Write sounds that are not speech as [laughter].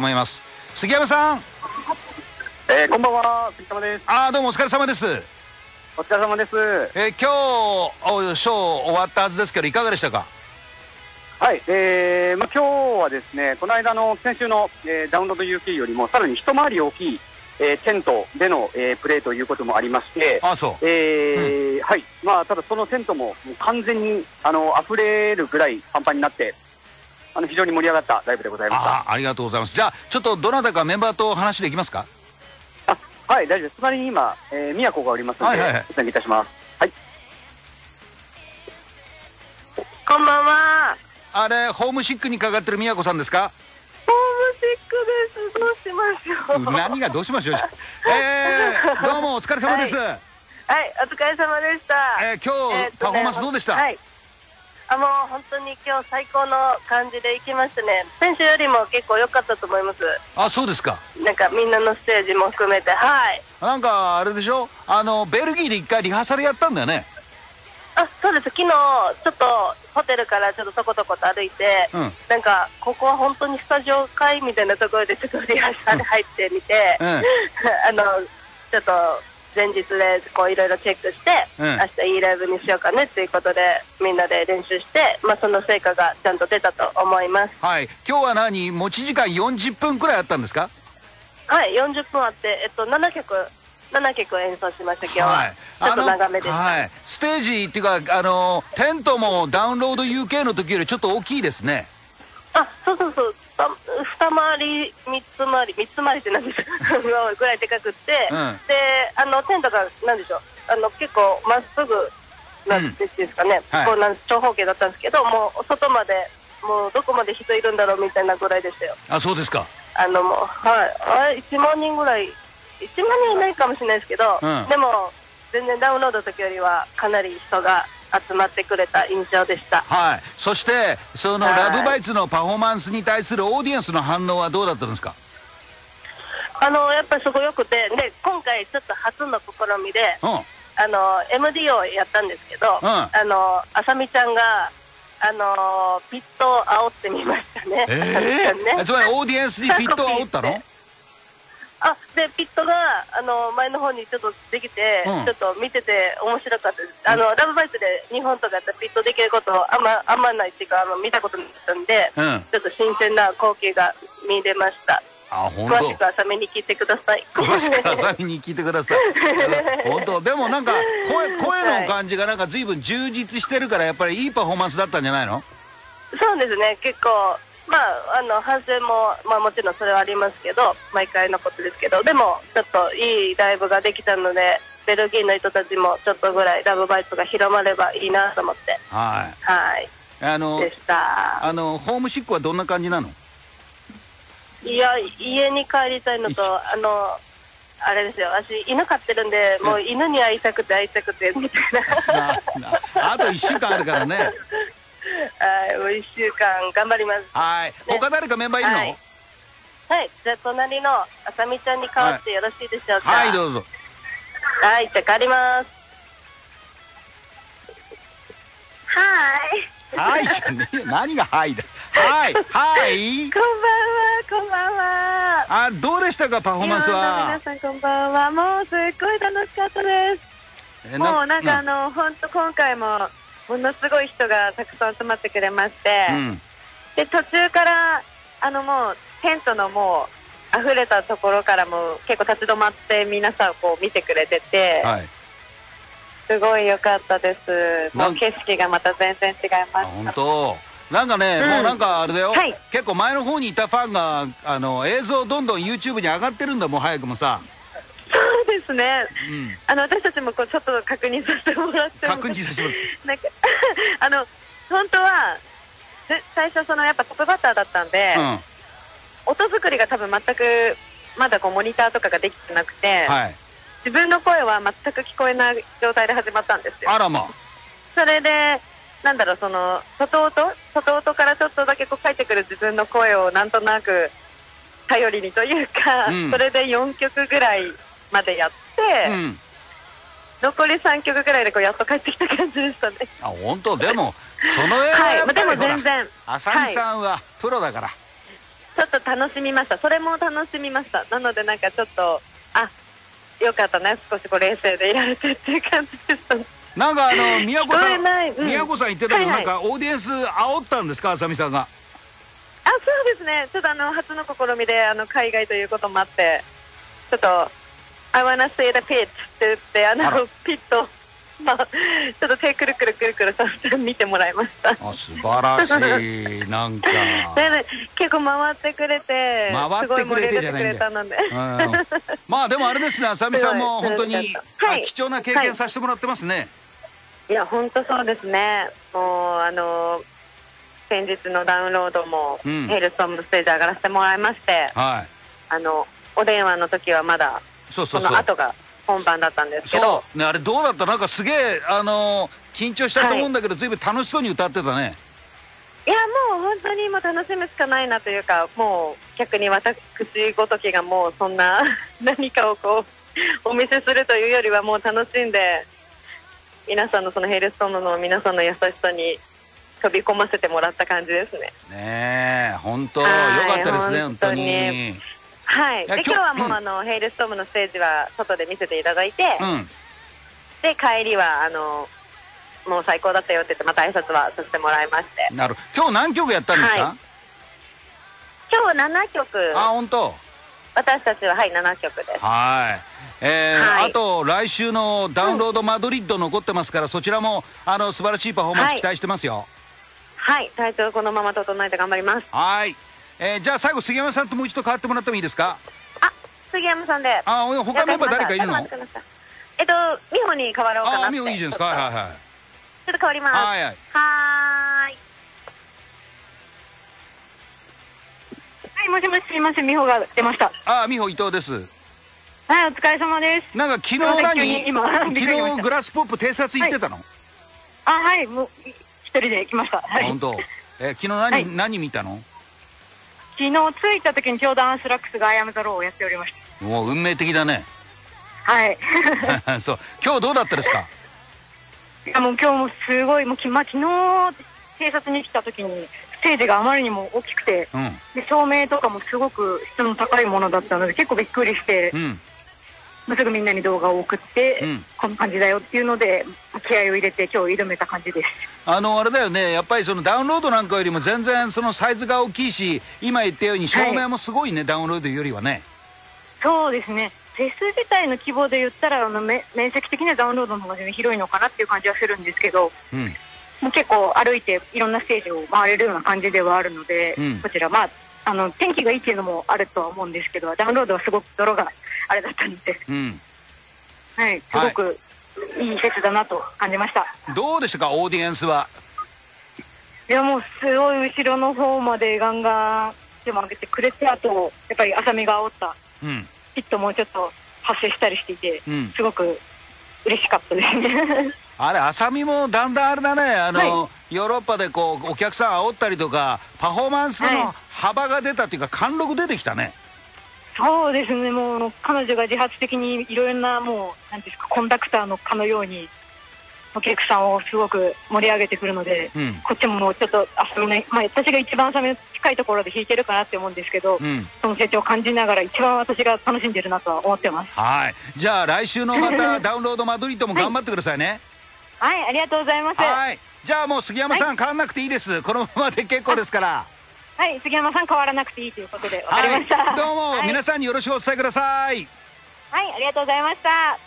と思います。杉山さん。えー、こんばんは。杉山です。ああどうもお疲れ様です。お疲れ様です。えー、今日ショー終わったはずですけどいかがでしたか？はい、えーまあ、今日はですねこの間の先週の、えー、ダウンロード UK よりもさらに一回り大きいえー、テントでの、えー、プレーということもありまして、あそう。えー、うん、はい、まあ、ただそのテントももう完全にあの溢れるぐらいパンパンになって、あの非常に盛り上がったライブでございました。あありがとうございます。じゃあ、ちょっとどなたかメンバーと話できますか？あはい、大丈夫です。隣に今、えー、宮子がおりますので、はいはい、お伝えいたします。はい。こんばんは。あれ、ホームシックにかかってる宮子さんですか？です。どうしましょう。何がどうしましょう？[laughs] えー、どうもお疲れ様です、はい、はい、お疲れ様でした、えー、今日、えーね、パフォーマンスどうでした、はいあもう本当に今日最高の感じで行きましたね。先週よりも結構良かったと思います。あそうですか。なんかみんなのステージも含めて。はい。なんかあれでしょ？あのベルギーで一回リハーサルやったんだよね。あそうです。昨日ちょっとホテルからちょっとそことこと歩いて、うん、なんかここは本当にスタジオ会みたいなところでちょっとリハーサル入ってみて、うん、[laughs] あのちょっと前日でこういろいろチェックして、うん、明日いいライブにしようかねっていうことでみんなで練習して、まあ、その成果がちゃんと出たと思います。はい。今日は何？持ち時間40分くらいあったんですか？はい40分あって、えっと、7曲7曲演奏しました今日は、はい、ちょっと長めでした、はい、ステージっていうかあのテントもダウンロード UK の時よりちょっと大きいですね。あそうそうそう二回り三つ回り三つ回りってなんです [laughs] ぐらいでかくって、うん、であのテントがなんでしょう？あの結構まっすぐなんですかね、うん。はい、こうなん長方形だったんですけどもう外までもうどこまで人いるんだろうみたいなぐらいでしたよ。あそうですか。あのもうはい。あれ1万人ぐらい1万人いないかもしれないですけど、うん、でも全然ダウンロードの時よりはかなり人が集まってくれた印象でした。はい。そしてそのラブバイツのパフォーマンスに対するオーディエンスの反応はどうだったんですか？あのやっぱりすごよくてで今回ちょっと初の試みで、うん、あの MD をやったんですけど、うん、あのあさみちゃんがあのピットを煽ってみましたね。えー、ね。つまりオーディエンスにピットを煽ったの？[laughs] あでピットがあの前の方にちょっとできて、うん、ちょっと見てて面白かったです、あのラブバイトで日本とかやったらピットできることあんまあんまないっていうかあの見たことなかったんで、うん、ちょっと新鮮な光景が見れました。あ本当。詳しく浅めに聞いてください。詳しく浅めに聞いてください。[laughs] 本当。でもなんか声声の感じがなんか随分充実してるからやっぱりいいパフォーマンスだったんじゃないの？そうですね。結構まあ、あの反省も、まあ、もちろんそれはありますけど毎回のことですけどでもちょっといいライブができたのでベルギーの人たちもちょっとぐらいラブバイトが広まればいいなと思って。はい、はい、あのでした。あのホームシックはどんな感じなの？いや家に帰りたいのとあのあれですよ。私犬飼ってるんでもう犬に会いたくて会いたくてみたいな。あと1週間あるからねはい、もう一週間頑張ります。はい、他誰かメンバーいるの？はい、はい、じゃあ隣のあさみちゃんに代わってよろしいでしょうか。はい、どうぞ。はい、じゃあ帰ります。はい。はいじゃねえ何がはいだ？はい、はい。こんばんは、こんばんは。あ、どうでしたかパフォーマンスは？皆さんこんばんは。もうすっごい楽しかったです。もうなんかあの本当今回もものすごい人がたくさん集まってくれまして、うん、で途中からあのもうテントのもう溢れたところからも結構立ち止まって皆さんこう見てくれてて、はい、すごい良かったです。もう景色がまた全然違います。本当。なんかね、うん、もうなんかあれだよ、はい、結構前の方にいたファンがあの映像どんどん YouTube に上がってるんだもう早くもさですね、うん、あの私たちもこうちょっと確認させてもらって確認させてもらってなんか [laughs] あの本当は最初そのやっぱトップバッターだったんで、うん、音作りが多分全くまだこうモニターとかができてなくて、はい、自分の声は全く聞こえない状態で始まったんですよ。あらまそれでなんだろうその外音？外音からちょっとだけこう返ってくる自分の声をなんとなく頼りにというか、うん、それで4曲ぐらいまでやって、うん、残り3曲ぐらいでこうやっと帰ってきた感じでしたね。あ本当？でもその絵ははい、でも全然。あさみさんはプロだから、そちょっと楽しみました。それも楽しみました。なのでなんかちょっとあよかったね。少しこう冷静でいられてっていう感じでした。なんかあの宮古さん、うん、宮古さん言ってたけど、はいはい、なんかオーディエンス煽ったんですか？あさみさんが。あそうですね。ちょっとあの初の試みであの海外ということもあってちょっと「I wanna see the pit」って言ってあのピット。まあ、ちょっと手くるくるくるくるさせて見てもらいました。あ素晴らしい。なんか。[laughs] 結構回ってくれて回ってくれてじゃないんだまあでもあれですねあさみさんも本当に、はい、貴重な経験させてもらってますね、はい、いや本当そうですね。もうあの先日のダウンロードも、うん、ヘルストームステージ上がらせてもらいまして、はい、あのお電話の時はまだその後が本番だったんですけど。ね、あれどうだった？なんかすげえあの緊張したと思うんだけど、はい、随分楽しそうに歌ってたね。いやもう本当にもう楽しむしかないなというかもう逆に私ごときがもうそんな [laughs] 何かをこうお見せするというよりはもう楽しんで皆さんのそのヘイルストームの皆さんの優しさに飛び込ませてもらった感じですね。ねえ本当。よかったですね本当にはい。で今日はもう、あのヘイルストームのステージは外で見せていただいて、うん、で帰りはあのもう最高だったよって言ってまた挨拶はさせてもらいまして。なる。今日何曲やったんですか、はい、今日7曲。あ本当。私たちははい7曲です。はい。えー、はい、あと来週のダウンロードマドリッド残ってますから、うん、そちらもあの素晴らしいパフォーマンス期待してますよ。はい、体調このまま整えて頑張ります。はいえー、じゃあ最後杉山さんともう一度変わってもらってもいいですか？あ杉山さんで。あ他メンバー誰かいるの？えっと美穂に変わろうかなあ美穂いいじゃないですか。はいはいはい。ちょっと変わります。はいはい。はい。はいもしもしすいません美穂が出ました。あ美穂伊藤です。はいお疲れ様です。なんか昨日何？昨日グラスポップ偵察行ってたの、はい、あはいもう一人で来ました。はい。本当。え昨日何、はい、何見たの？昨日着いた時にちょうどアンスラックスが I Am the Law をやっておりました。もう運命的だね。はい。[laughs] そう。今日どうだったですか？いやもう今日もすごいもう、まあ、昨日偵察に来た時にステージがあまりにも大きくて、うん、で照明とかもすごく質の高いものだったので結構びっくりして、うん、すぐみんなに動画を送って、うん、こんな感じだよっていうので気合を入れて今日挑めた感じです。あのあれだよね。やっぱりそのダウンロードなんかよりも全然そのサイズが大きいし今言ったように照明もすごいね、はい、ダウンロードよりはね。そうですね。フェス自体の規模で言ったらあの面積的にはダウンロードの方が広いのかなっていう感じはするんですけど、うん、もう結構歩いていろんなステージを回れるような感じではあるので、うん、こちらまああの天気がいいっていうのもあるとは思うんですけどダウンロードはすごく泥があれだったので、うん、はい、すごくい。いフェスだなと感じました。どうでしたか、オーディエンスは。いや、もうすごい後ろの方までガンガン手も上げてくれて、あと、やっぱり浅見が煽った、うん、ヒットもちょっと発生したりしていて、うん、すごく嬉しかったです。ね。[laughs] あれ、浅見もだんだんあれだね、あの、はい、ヨーロッパでこう、お客さん煽ったりとか、パフォーマンスの幅が出たっていうか、貫禄出てきたね。そうですね、もう彼女が自発的にいろいろな、もう、なんですか、コンダクターのかのように、お客さんをすごく盛り上げてくるので、うん、こっちももうちょっと遊びの、まあ、私が一番遊びの近いところで弾いてるかなって思うんですけど、うん、その成長を感じながら、一番私が楽しんでるなとは思ってます。はいじゃあ、来週のまた [laughs] ダウンロードマドリッドも頑張ってくださいね。はい、はい、ありがとうございます。はいじゃあもう杉山さん、はい、変わんなくていいです。このままで結構ですから。はい、杉山さん変わらなくていいということで分かりました。はい、どうも、はい、皆さんによろしくお伝えください。はい、ありがとうございました。